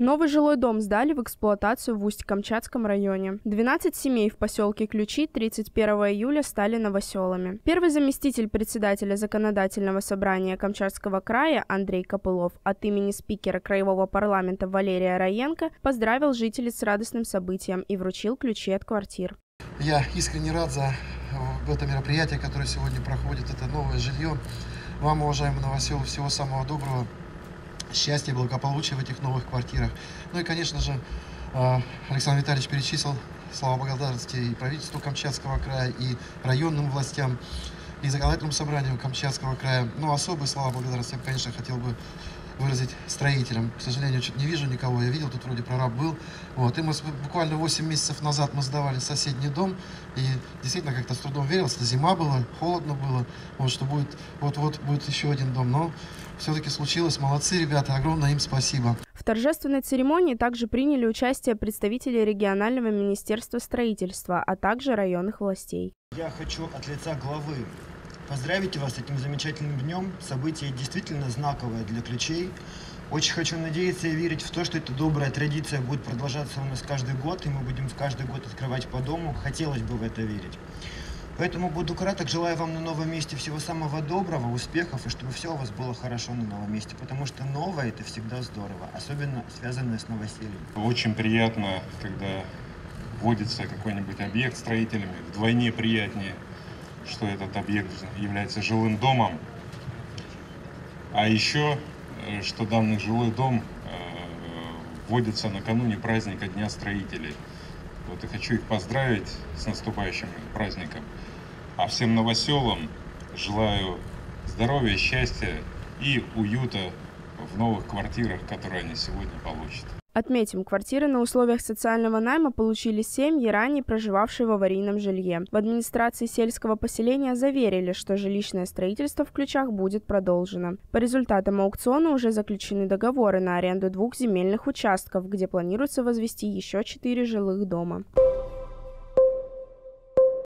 Новый жилой дом сдали в эксплуатацию в Усть-Камчатском районе. 12 семей в поселке Ключи 31 июля стали новоселами. Первый заместитель председателя законодательного собрания Камчатского края Андрей Копылов от имени спикера Краевого парламента Валерия Раенко поздравил жителей с радостным событием и вручил ключи от квартир. Я искренне рад за э, это мероприятие, которое сегодня проходит, это новое жилье. Вам, уважаемые новоселы, всего самого доброго счастья, благополучия в этих новых квартирах. Ну и, конечно же, а, Александр Витальевич перечислил слова благодарности и правительству Камчатского края, и районным властям, и законодательному собранию Камчатского края. Ну, особые слова благодарности я, конечно, хотел бы выразить строителям. К сожалению, чуть не вижу никого. Я видел, тут вроде прораб был. Вот. И мы буквально 8 месяцев назад мы сдавали соседний дом. И действительно как-то с трудом верилось. Это зима была, холодно было. Вот что будет, вот-вот будет еще один дом. Но все-таки случилось. Молодцы, ребята. Огромное им спасибо. В торжественной церемонии также приняли участие представители регионального министерства строительства, а также районных властей. Я хочу от лица главы поздравить вас с этим замечательным днем. Событие действительно знаковое для ключей. Очень хочу надеяться и верить в то, что эта добрая традиция будет продолжаться у нас каждый год, и мы будем каждый год открывать по дому. Хотелось бы в это верить. Поэтому буду краток. Желаю вам на новом месте всего самого доброго, успехов, и чтобы все у вас было хорошо на новом месте. Потому что новое – это всегда здорово, особенно связанное с новосельем. Очень приятно, когда вводится какой-нибудь объект строителями. Вдвойне приятнее – что этот объект является жилым домом. А еще, э, что данный жилой дом э, вводится накануне праздника Дня строителей. Вот и хочу их поздравить с наступающим праздником. А всем новоселам желаю здоровья, счастья и уюта в новых квартирах, которые они сегодня получат. Отметим, квартиры на условиях социального найма получили семьи, ранее проживавшие в аварийном жилье. В администрации сельского поселения заверили, что жилищное строительство в ключах будет продолжено. По результатам аукциона уже заключены договоры на аренду двух земельных участков, где планируется возвести еще четыре жилых дома.